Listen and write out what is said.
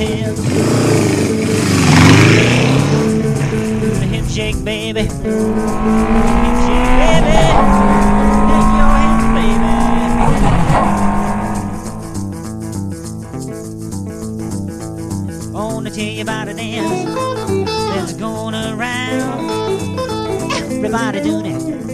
Do the hip shake, baby. Shake, baby. Take your hands, baby. want to tell you about a dance that's going around. Everybody doing it.